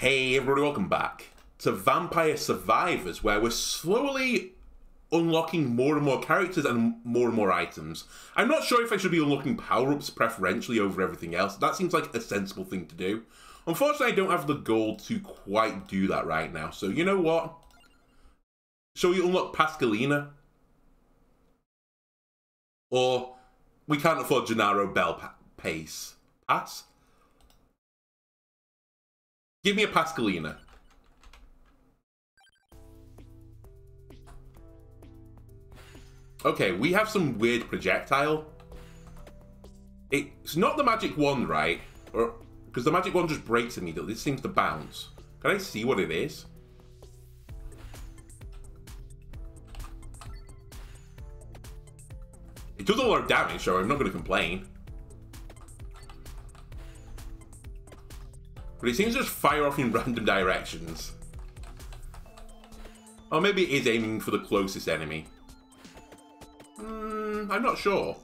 Hey everybody, welcome back to Vampire Survivors, where we're slowly unlocking more and more characters and more and more items. I'm not sure if I should be unlocking power-ups preferentially over everything else. That seems like a sensible thing to do. Unfortunately, I don't have the gold to quite do that right now. So you know what? Shall we unlock Pasqualina? Or we can't afford Gennaro Bell pa Pace. Pass? Give me a Pasqualina. Okay, we have some weird projectile. It's not the magic wand, right? Or because the magic wand just breaks immediately. This seems to bounce. Can I see what it is? It does a lot of damage, so I'm not going to complain. But it seems to just fire off in random directions. Or maybe it is aiming for the closest enemy. Hmm, I'm not sure.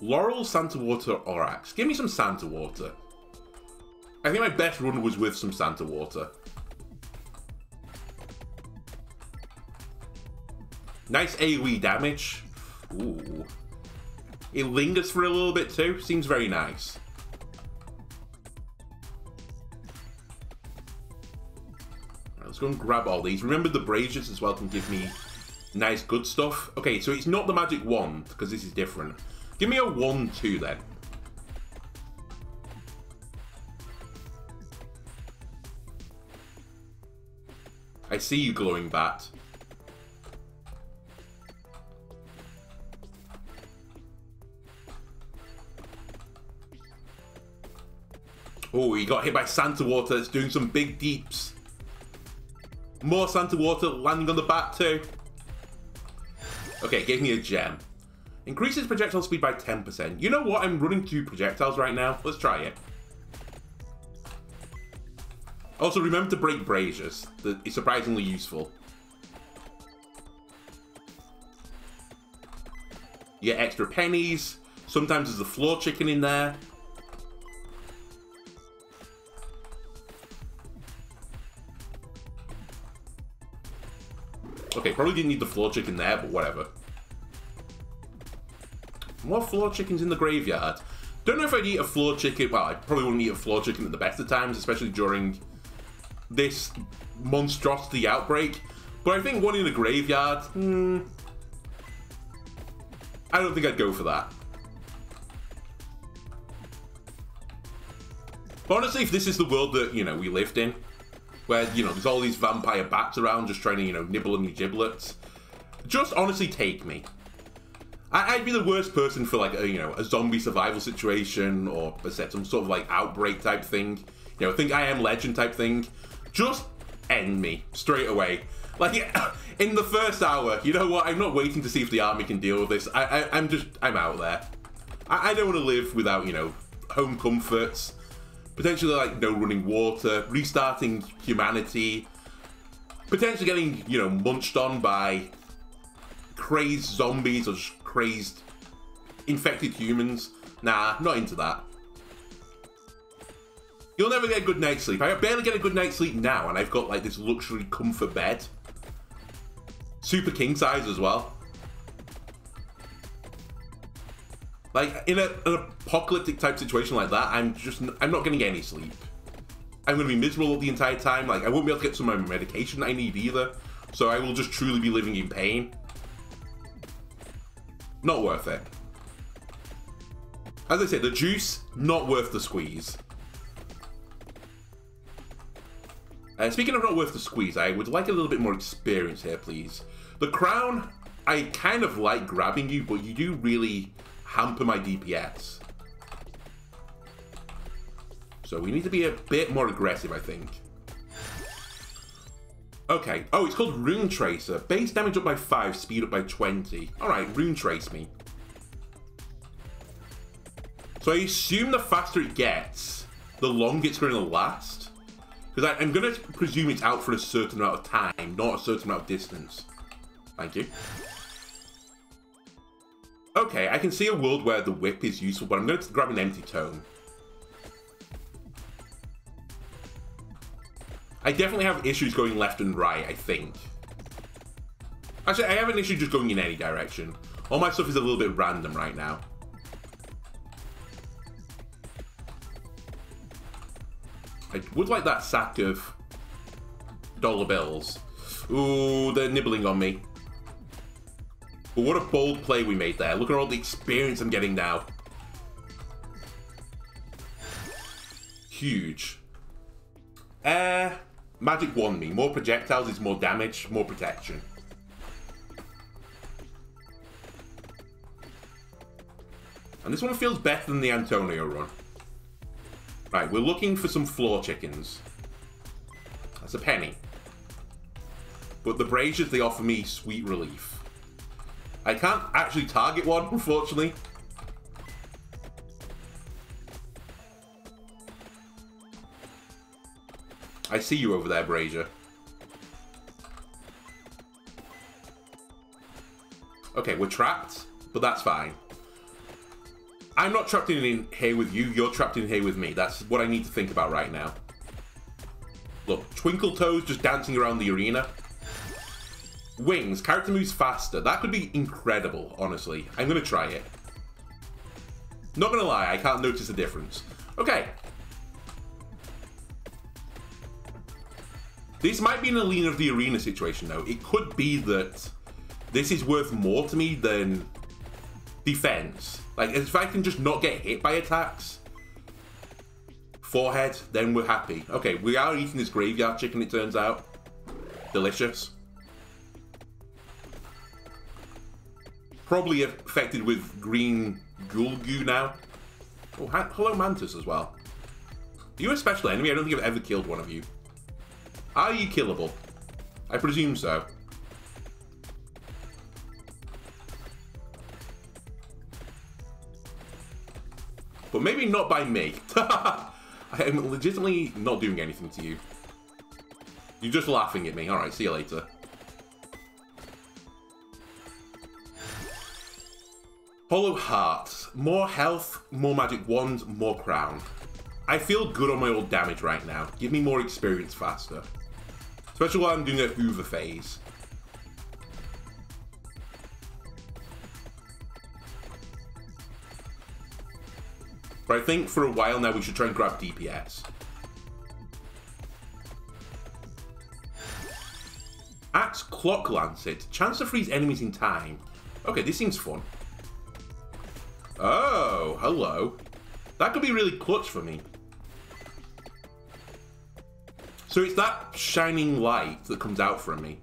Laurel, Santa Water, Orax. Give me some Santa Water. I think my best run was with some Santa Water. Nice AoE damage. Ooh. It lingers for a little bit too. Seems very nice. Let's go and grab all these. Remember the braziers as well can give me nice good stuff. Okay, so it's not the magic wand, because this is different. Give me a 1-2 then. I see you, glowing bat. Oh, he got hit by Santa Water. It's doing some big deeps. More Santa Water landing on the bat too. Okay, gave me a gem. Increases projectile speed by 10%. You know what? I'm running two projectiles right now. Let's try it. Also, remember to break braziers. It's surprisingly useful. You get extra pennies. Sometimes there's a floor chicken in there. Probably didn't need the floor chicken there, but whatever. More floor chickens in the graveyard. Don't know if I'd eat a floor chicken. Well, I probably wouldn't eat a floor chicken at the best of times, especially during this monstrosity outbreak. But I think one in a graveyard, hmm, I don't think I'd go for that. But honestly, if this is the world that, you know, we lived in, where, you know, there's all these vampire bats around just trying to, you know, nibble on your giblets. Just honestly take me. I would be the worst person for like a, you know a zombie survival situation or set some sort of like outbreak type thing. You know, think I am legend type thing. Just end me straight away. Like in the first hour, you know what? I'm not waiting to see if the army can deal with this. I, I am just I'm out there. I, I don't want to live without you know home comforts potentially like no running water, restarting humanity, potentially getting you know munched on by crazed zombies or just crazed infected humans. Nah, not into that. You'll never get a good night's sleep. I barely get a good night's sleep now, and I've got like this luxury comfort bed. Super king size as well. Like in a, an apocalyptic type situation like that, I'm just I'm not gonna get any sleep. I'm gonna be miserable the entire time. Like I won't be able to get some of my medication I need either. So I will just truly be living in pain. Not worth it. As I said, the juice, not worth the squeeze. Uh, speaking of not worth the squeeze, I would like a little bit more experience here, please. The crown, I kind of like grabbing you, but you do really hamper my DPS. So we need to be a bit more aggressive, I think. Okay. Oh, it's called Rune Tracer. Base damage up by 5, speed up by 20. Alright, Rune Trace me. So I assume the faster it gets, the longer it's going to last. Because I'm going to presume it's out for a certain amount of time, not a certain amount of distance. Thank you. Okay, I can see a world where the whip is useful, but I'm going to grab an empty tome. I definitely have issues going left and right, I think. Actually, I have an issue just going in any direction. All my stuff is a little bit random right now. I would like that sack of dollar bills. Ooh, they're nibbling on me. But what a bold play we made there. Look at all the experience I'm getting now. Huge. Uh, magic won me. More projectiles is more damage, more protection. And this one feels better than the Antonio run. Right, we're looking for some floor chickens. That's a penny. But the braziers, they offer me sweet relief. I can't actually target one, unfortunately. I see you over there, Brazier. Okay, we're trapped, but that's fine. I'm not trapped in here with you, you're trapped in here with me. That's what I need to think about right now. Look, Twinkle Toes just dancing around the arena. Wings, character moves faster. That could be incredible, honestly. I'm going to try it. Not going to lie, I can't notice the difference. Okay. This might be an Alina of the Arena situation, though. It could be that this is worth more to me than defense. Like, if I can just not get hit by attacks, forehead, then we're happy. Okay, we are eating this graveyard chicken, it turns out. Delicious. Probably affected with green ghoul goo now. Oh, hello Mantis as well. Are you a special enemy? I don't think I've ever killed one of you. Are you killable? I presume so. But maybe not by me. I am legitimately not doing anything to you. You're just laughing at me. Alright, see you later. Hollow Heart. More health, more magic wand, more crown. I feel good on my old damage right now. Give me more experience faster. Especially while I'm doing a Hoover phase. But I think for a while now we should try and grab DPS. Axe Clock Lancet. Chance to freeze enemies in time. Okay, this seems fun. Oh, hello. That could be really clutch for me. So it's that shining light that comes out from me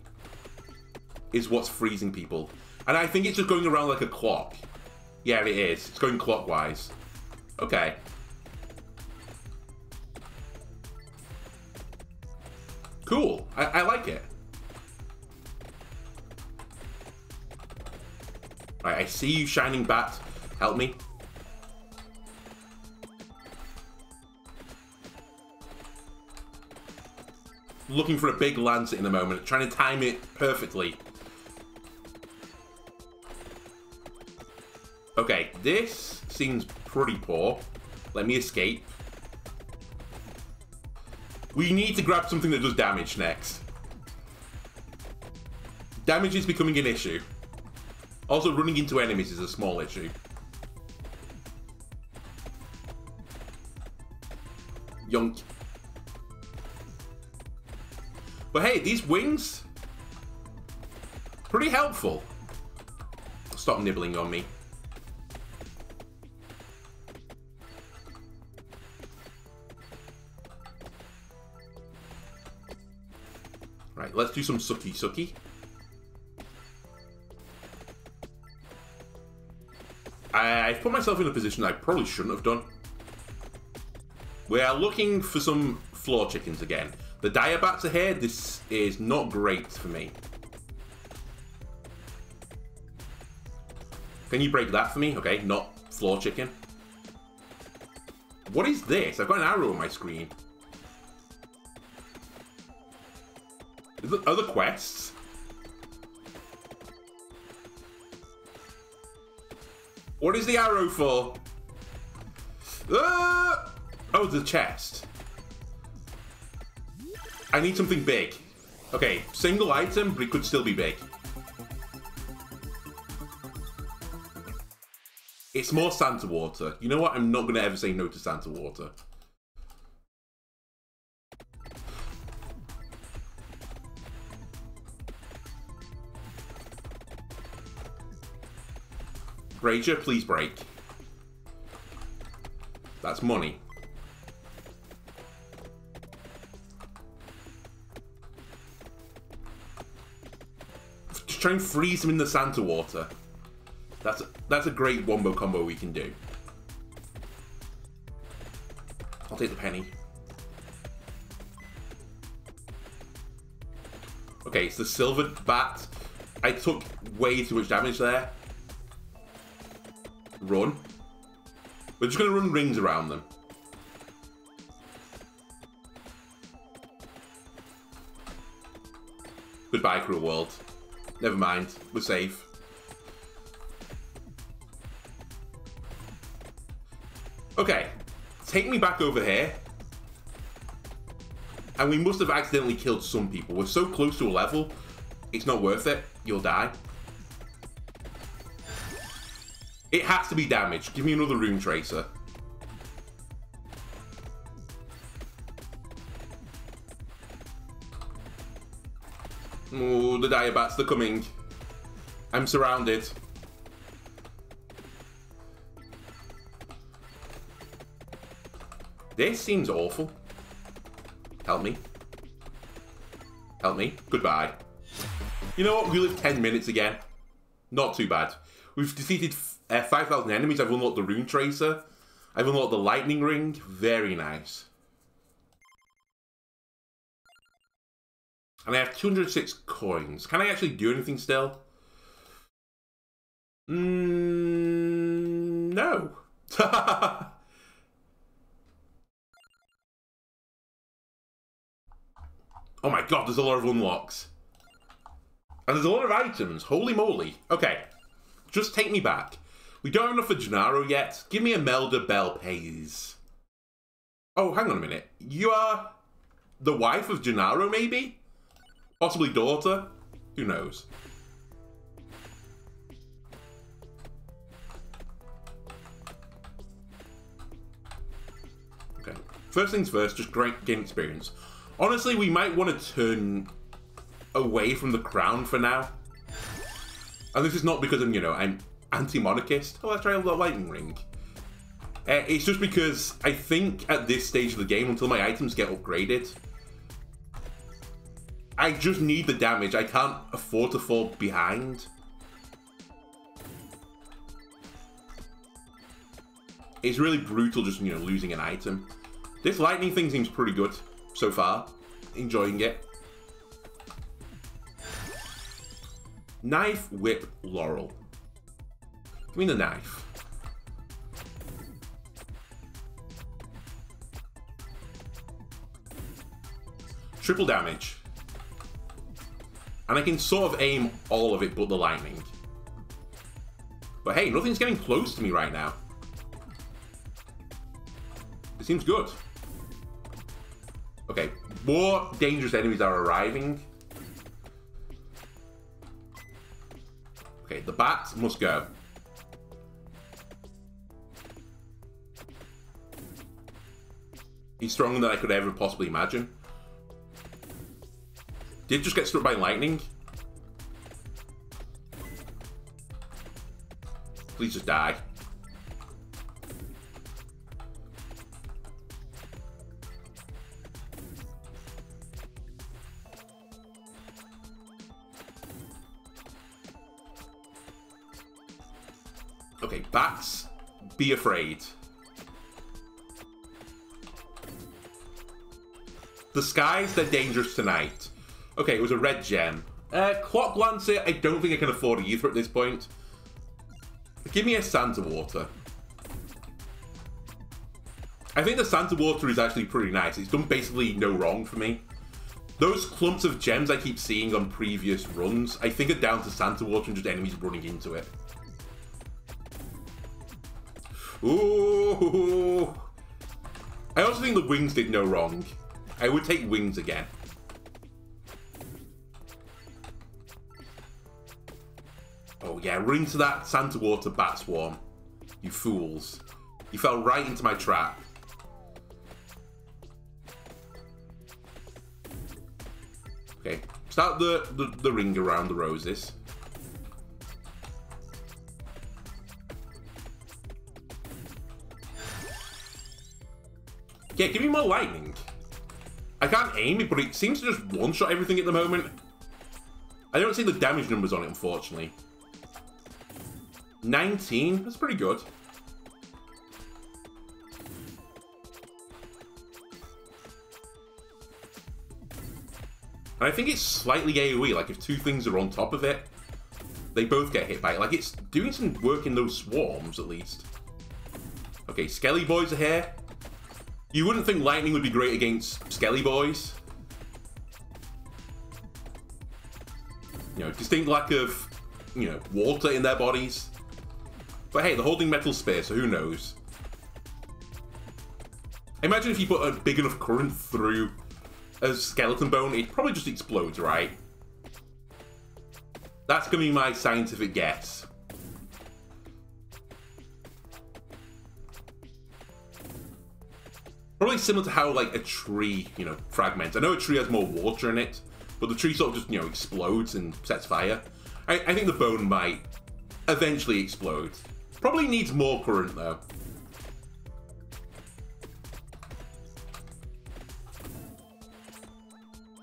is what's freezing people. And I think it's just going around like a clock. Yeah, it is. It's going clockwise. Okay. Cool. I, I like it. Right, I see you, Shining Bat. Help me. Looking for a big lance in the moment, trying to time it perfectly. Okay, this seems pretty poor. Let me escape. We need to grab something that does damage next. Damage is becoming an issue. Also, running into enemies is a small issue. Yonk. But hey, these wings, pretty helpful. Stop nibbling on me. Right, let's do some sucky sucky. I've put myself in a position I probably shouldn't have done. We are looking for some floor chickens again. The Dire Bats are here. This is not great for me. Can you break that for me? Okay, not floor chicken. What is this? I've got an arrow on my screen. Other quests? What is the arrow for? Uh! Oh, the chest. I need something big. Okay, single item, but it could still be big. It's more Santa Water. You know what? I'm not going to ever say no to Santa Water. Brazier, please break. That's money. Try and freeze him in the Santa water. That's a, that's a great wombo combo we can do. I'll take the penny. Okay, it's the silver bat. I took way too much damage there. Run. We're just going to run rings around them. Goodbye, cruel world. Never mind. We're safe. Okay. Take me back over here. And we must have accidentally killed some people. We're so close to a level, it's not worth it. You'll die. It has to be damaged. Give me another Rune Tracer. Oh, the Dire Bats, they're coming. I'm surrounded. This seems awful. Help me. Help me. Goodbye. You know what? We live 10 minutes again. Not too bad. We've defeated uh, 5,000 enemies. I've unlocked the Rune Tracer. I've unlocked the Lightning Ring. Very nice. And I have 206 coins. Can I actually do anything still? Mm, no. oh my god, there's a lot of unlocks. And there's a lot of items. Holy moly. Okay. Just take me back. We don't have enough for Gennaro yet. Give me a Imelda Belpaese. Oh, hang on a minute. You are the wife of Gennaro, maybe? Possibly daughter? Who knows? Okay. First things first, just great gain experience. Honestly, we might want to turn away from the crown for now. And this is not because I'm, you know, I'm anti-monarchist. Oh, let's try a lightning ring. Uh, it's just because I think at this stage of the game, until my items get upgraded, I just need the damage. I can't afford to fall behind. It's really brutal just, you know, losing an item. This lightning thing seems pretty good so far. Enjoying it. Knife, whip, laurel. Give me the knife. Triple damage. And I can sort of aim all of it but the lightning. But hey, nothing's getting close to me right now. It seems good. Okay, more dangerous enemies are arriving. Okay, the bats must go. He's stronger than I could ever possibly imagine. Did just get struck by lightning. Please just die. Okay, bats, be afraid. The skies, they're dangerous tonight. Okay, it was a red gem. Uh, Clock Lancet, I don't think I can afford a either at this point. Give me a Santa Water. I think the Santa Water is actually pretty nice. It's done basically no wrong for me. Those clumps of gems I keep seeing on previous runs, I think are down to Santa Water and just enemies running into it. Ooh! I also think the wings did no wrong. I would take wings again. Yeah, run into that Santa Water bat swarm. You fools. You fell right into my trap. Okay, start the, the, the ring around the roses. Yeah, give me more lightning. I can't aim it, but it seems to just one-shot everything at the moment. I don't see the damage numbers on it, unfortunately. 19? That's pretty good. And I think it's slightly AoE, like if two things are on top of it, they both get hit by it. Like it's doing some work in those swarms, at least. Okay, Skelly Boys are here. You wouldn't think lightning would be great against Skelly Boys. You know, distinct lack of, you know, water in their bodies. But hey, they're holding metal spear, so who knows? Imagine if you put a big enough current through a skeleton bone, it probably just explodes, right? That's to be my scientific guess. Probably similar to how, like, a tree, you know, fragments. I know a tree has more water in it, but the tree sort of just, you know, explodes and sets fire. I, I think the bone might eventually explode. Probably needs more current, though.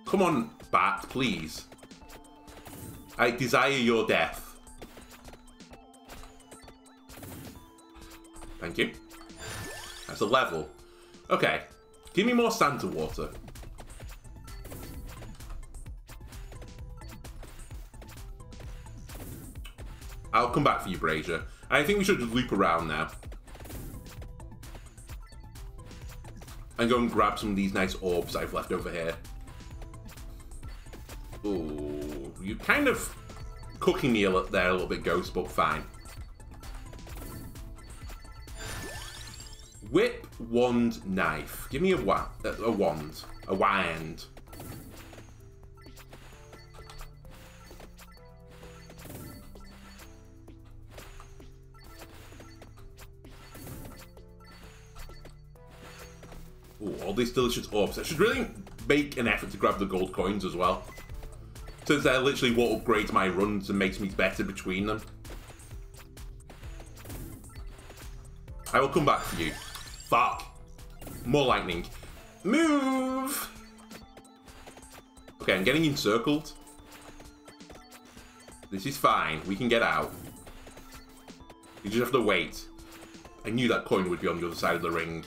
Come on, bat, please. I desire your death. Thank you. That's a level. Okay. Give me more Santa water. I'll come back for you, Brazier. I think we should just loop around now. And go and grab some of these nice orbs I've left over here. Ooh, you kind of cooking me a there a little bit, Ghost, but fine. Whip, wand, knife. Give me a, wa a wand. A wand. Ooh, all these delicious orbs. I should really make an effort to grab the gold coins as well. Since they're literally what upgrades my runs and makes me better between them. I will come back for you. Fuck. More lightning. Move! Okay, I'm getting encircled. This is fine. We can get out. You just have to wait. I knew that coin would be on the other side of the ring.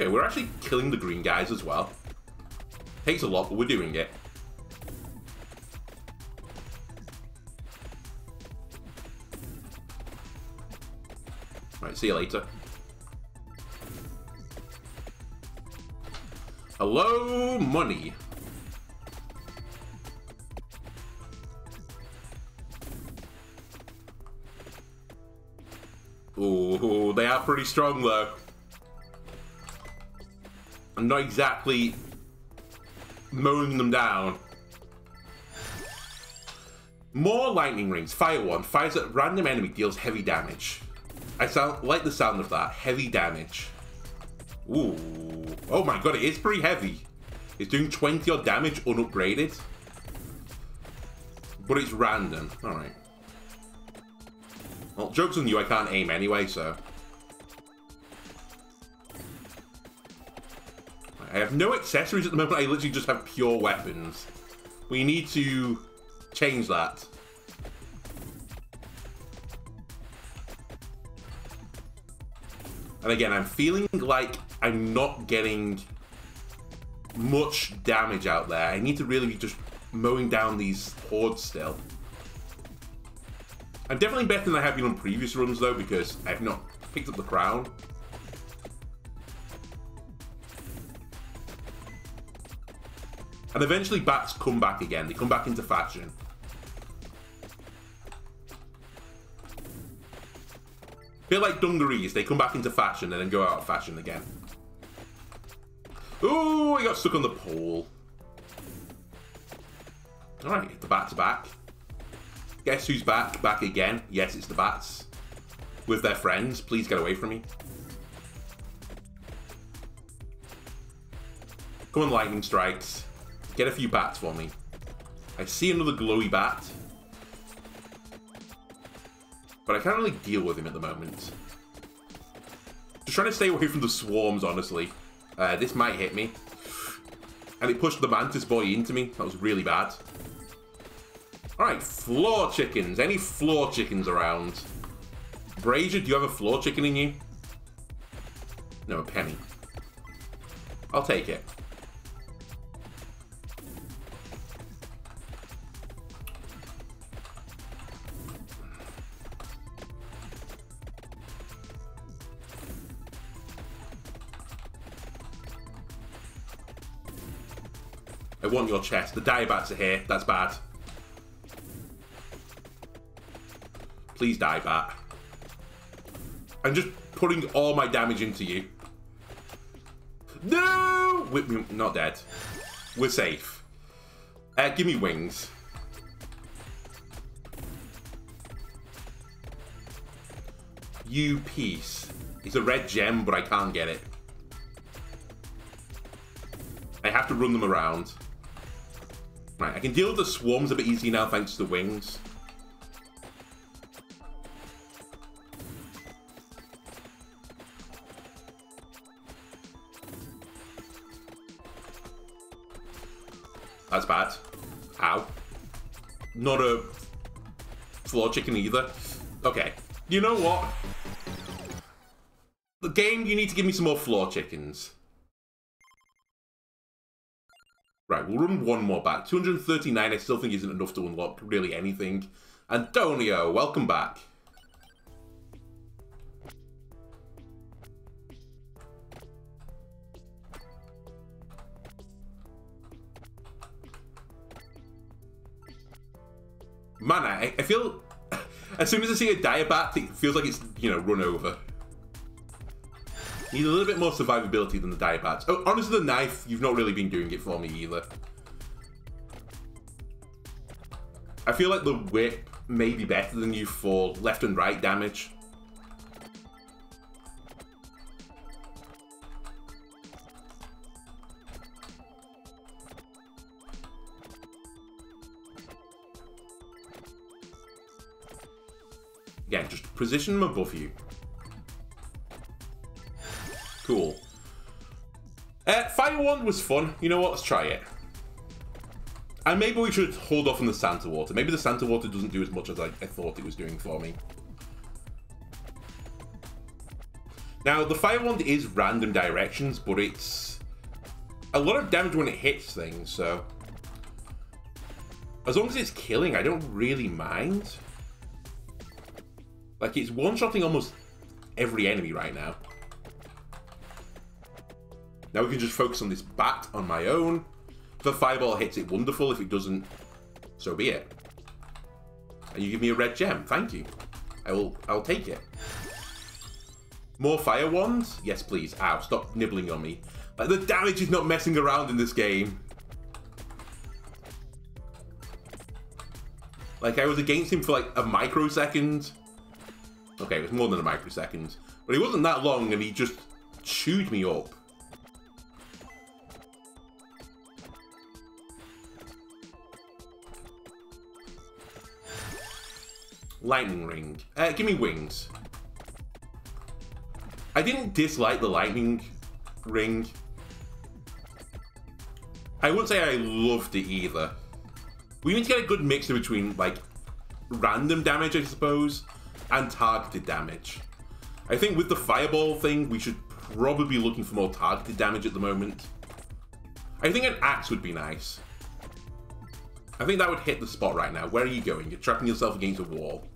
Okay, we're actually killing the green guys as well. Takes a lot, but we're doing it. Right, see you later. Hello, money. Ooh, they are pretty strong though. I'm not exactly mowing them down. More lightning rings. Fire one. Fires at random enemy deals heavy damage. I sound like the sound of that. Heavy damage. Ooh. Oh my god, it is pretty heavy. It's doing 20 odd damage unupgraded. But it's random. Alright. Well, joke's on you, I can't aim anyway, so... I have no accessories at the moment. I literally just have pure weapons. We need to change that. And again, I'm feeling like I'm not getting much damage out there. I need to really be just mowing down these hordes still. I'm definitely better than I have been on previous runs though because I have not picked up the crown. And eventually bats come back again. They come back into fashion. feel like dungarees, they come back into fashion and then go out of fashion again. Ooh, he got stuck on the pole. Alright, the bats back. Guess who's back? Back again. Yes, it's the bats. With their friends. Please get away from me. Come on, lightning strikes. Get a few bats for me. I see another glowy bat. But I can't really deal with him at the moment. Just trying to stay away from the swarms, honestly. Uh, this might hit me. And it pushed the mantis boy into me. That was really bad. Alright, floor chickens. Any floor chickens around? Brazier, do you have a floor chicken in you? No, a penny. I'll take it. Want your chest. The Dire Bats are here. That's bad. Please die, Bat. I'm just putting all my damage into you. No! We're not dead. We're safe. Uh, give me wings. You piece. It's a red gem, but I can't get it. I have to run them around. Right, I can deal with the swarms a bit easy now thanks to the wings. That's bad. Ow. Not a floor chicken either. Okay. You know what? The game, you need to give me some more floor chickens. We'll run one more back. 239 I still think isn't enough to unlock really anything. Antonio, welcome back. Man, I, I feel... As soon as I see a Dire Bat, it feels like it's, you know, run over. Need a little bit more survivability than the Dire Bats. Oh, honestly, the knife, you've not really been doing it for me either. I feel like the whip may be better than you for left and right damage. Again, just position them above you. Wand was fun. You know what? Let's try it. And maybe we should hold off on the Santa Water. Maybe the Santa Water doesn't do as much as I, I thought it was doing for me. Now, the Fire Wand is random directions, but it's a lot of damage when it hits things, so... As long as it's killing, I don't really mind. Like, it's one-shotting almost every enemy right now. Now we can just focus on this bat on my own. If a fireball hits it, wonderful. If it doesn't, so be it. And you give me a red gem. Thank you. I will I'll take it. More fire wands? Yes, please. Ow, stop nibbling on me. Like, the damage is not messing around in this game. Like, I was against him for like a microsecond. Okay, it was more than a microsecond. But it wasn't that long and he just chewed me up. Lightning ring. Uh, give me wings. I didn't dislike the lightning ring. I wouldn't say I loved it either. We need to get a good mixture between, like, random damage, I suppose, and targeted damage. I think with the fireball thing, we should probably be looking for more targeted damage at the moment. I think an axe would be nice. I think that would hit the spot right now. Where are you going? You're trapping yourself against a wall.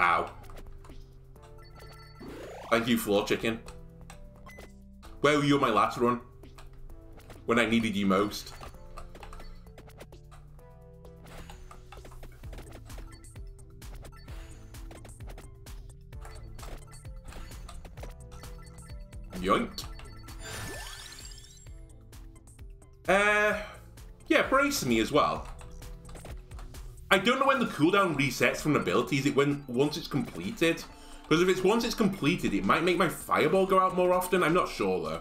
Ow. Thank you, Floor Chicken. Where were you on my last run? When I needed you most? Yoink. Yeah, brace me as well. I don't know when the cooldown resets from abilities. It when once it's completed. Because if it's once it's completed, it might make my fireball go out more often. I'm not sure though.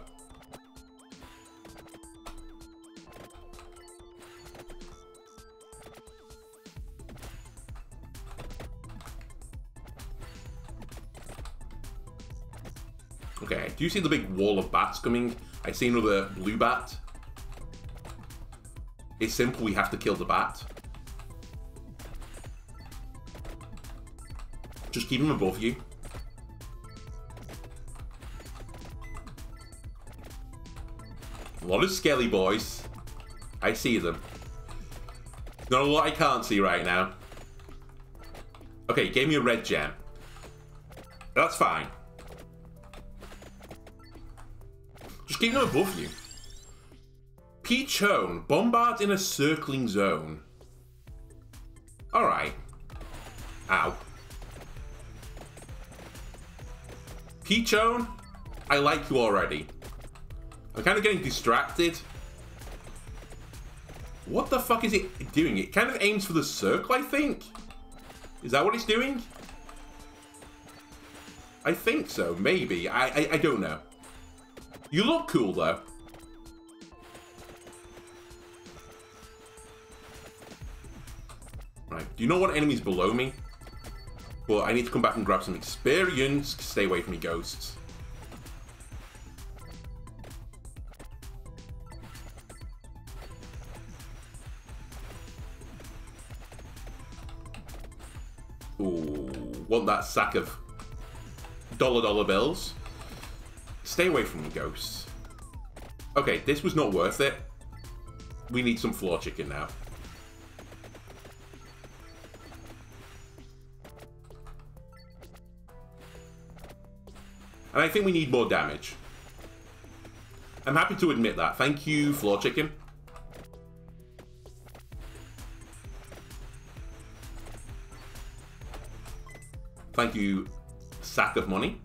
Okay, do you see the big wall of bats coming? I see another blue bat. It's simple, we have to kill the bat. Just keep him above you. A lot of skelly boys. I see them. Not a lot I can't see right now. Okay, gave me a red gem. That's fine. Just keep them above you. Peachone, bombard in a circling zone. Alright. Ow. Peachone, I like you already. I'm kind of getting distracted. What the fuck is it doing? It kind of aims for the circle, I think. Is that what it's doing? I think so, maybe. I, I, I don't know. You look cool, though. Right, do you know what enemies below me? But I need to come back and grab some experience. Stay away from me, ghosts. Ooh, want that sack of dollar dollar bills. Stay away from me, ghosts. Okay, this was not worth it. We need some floor chicken now. And I think we need more damage. I'm happy to admit that. Thank you, Floor Chicken. Thank you, Sack of Money.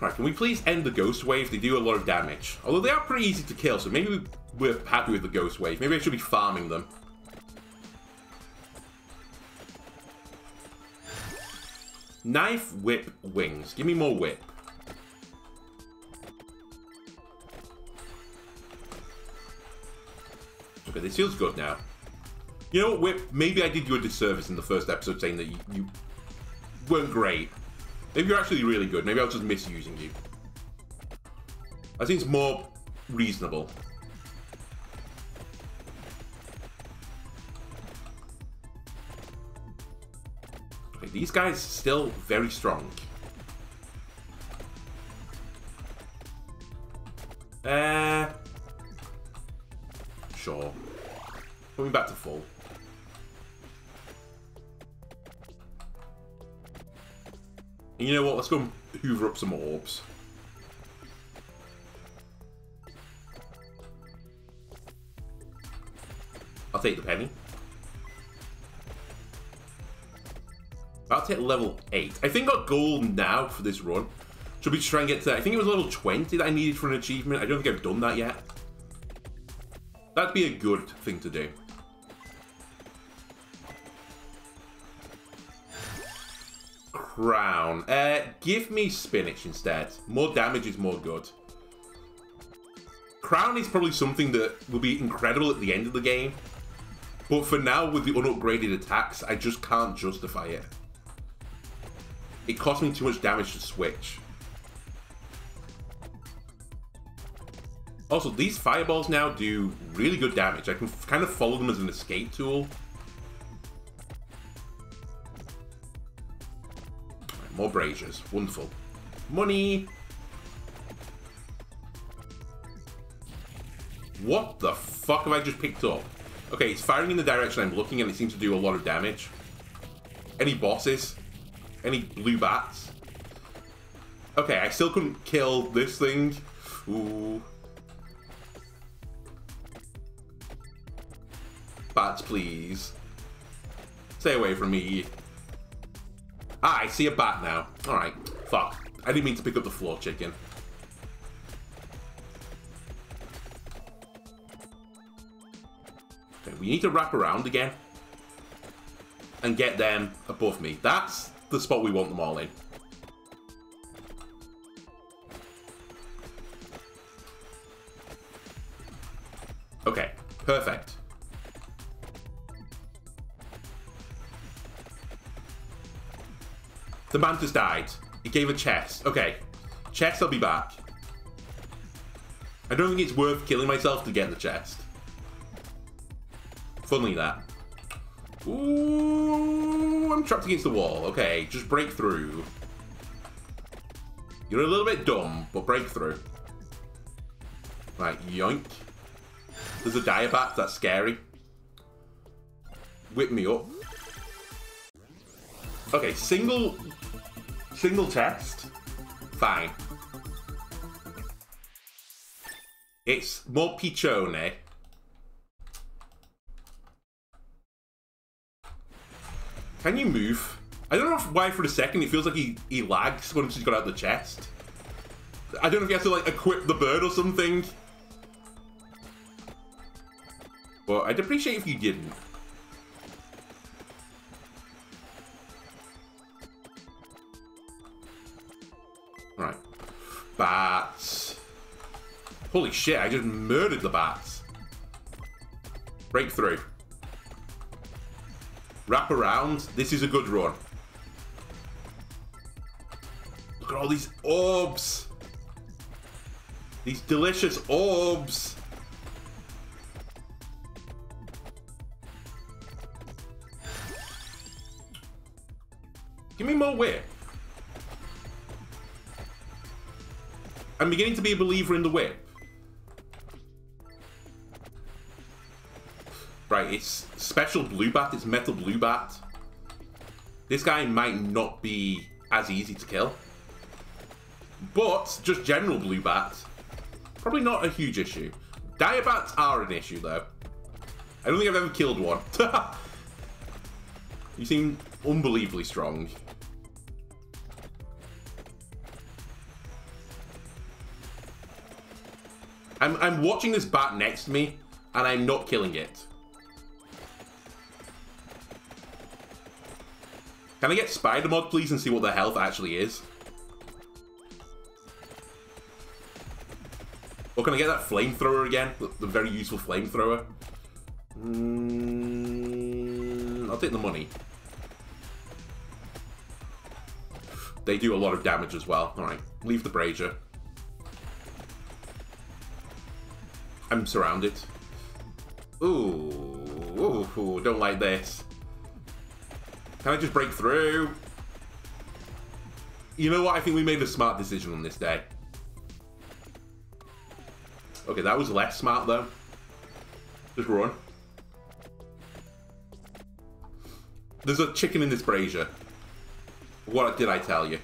Right, can we please end the Ghost Wave? They do a lot of damage. Although they are pretty easy to kill, so maybe we're happy with the Ghost Wave. Maybe I should be farming them. Knife, whip, wings. Give me more whip. Okay, this feels good now. You know what, Whip? Maybe I did you a disservice in the first episode saying that you, you weren't great. Maybe you're actually really good. Maybe I was just misusing you. I think it's more reasonable. Okay, these guys still very strong. Uh, sure. Coming back to full. And you know what? Let's go hoover up some orbs. I'll take the penny. I'll take level 8. I think got gold now for this run. Should be to try and get to, I think it was level 20 that I needed for an achievement. I don't think I've done that yet. That'd be a good thing to do. Crown. Uh, give me spinach instead. More damage is more good. Crown is probably something that will be incredible at the end of the game. But for now, with the unupgraded attacks, I just can't justify it. It cost me too much damage to switch. Also, these fireballs now do really good damage. I can kind of follow them as an escape tool. Right, more braziers. Wonderful. Money! What the fuck have I just picked up? Okay, it's firing in the direction I'm looking and it seems to do a lot of damage. Any bosses? Any blue bats? Okay, I still couldn't kill this thing. Ooh. Bats, please. Stay away from me. Ah, I see a bat now. Alright, fuck. I didn't mean to pick up the floor chicken. We need to wrap around again. And get them above me. That's the spot we want them all in. Okay, perfect. The mantis died. It gave a chest. Okay. Chest, I'll be back. I don't think it's worth killing myself to get the chest. Funny that. Ooh, I'm trapped against the wall. Okay, just break through. You're a little bit dumb, but break through. Right, yoink. There's a Dire Bat, that's scary. Whip me up. Okay, single single test. Fine. It's more Peachone. Can you move? I don't know why for a second it feels like he, he lags once he's got out of the chest. I don't know if he has to like equip the bird or something. But I'd appreciate if you didn't. Right. Bats. Holy shit, I just murdered the bats. Breakthrough. Wrap around. This is a good run. Look at all these orbs. These delicious orbs. Give me more whip. I'm beginning to be a believer in the whip. Right, it's special blue bat, it's metal blue bat. This guy might not be as easy to kill. But, just general blue bat, probably not a huge issue. Dire Bats are an issue, though. I don't think I've ever killed one. you seem unbelievably strong. I'm, I'm watching this bat next to me, and I'm not killing it. Can I get Spider Mod, please, and see what the health actually is? Or can I get that flamethrower again? The, the, very useful flamethrower? Mm, I'll take the money. They do a lot of damage as well. Alright, leave the brazier. I'm surrounded. Ooh, ooh, don't like this. Can I just break through? You know what? I think we made a smart decision on this day. Okay, that was less smart, though. Just run. There's a chicken in this brazier. What did I tell you?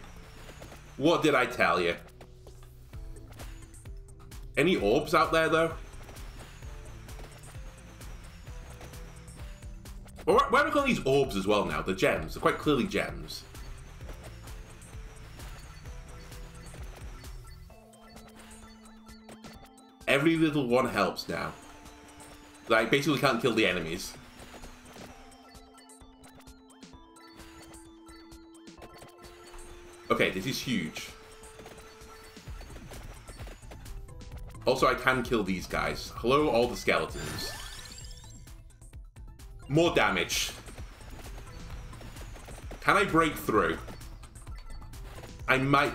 What did I tell you? Any orbs out there, though? Why are we calling these orbs as well now? The gems. They're quite clearly gems. Every little one helps now. Like, basically can't kill the enemies. Okay, this is huge. Also, I can kill these guys. Hello, all the skeletons. More damage. Can I break through? I might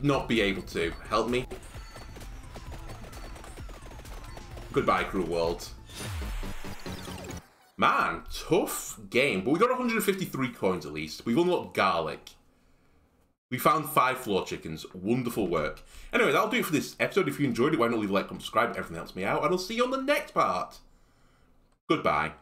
not be able to. Help me. Goodbye, cruel world. Man, tough game. But we got 153 coins at least. We've unlocked garlic. We found five floor chickens. Wonderful work. Anyway, that'll do it for this episode. If you enjoyed it, why not leave a like, comment, subscribe. Everything helps me out. And I'll see you on the next part. Goodbye.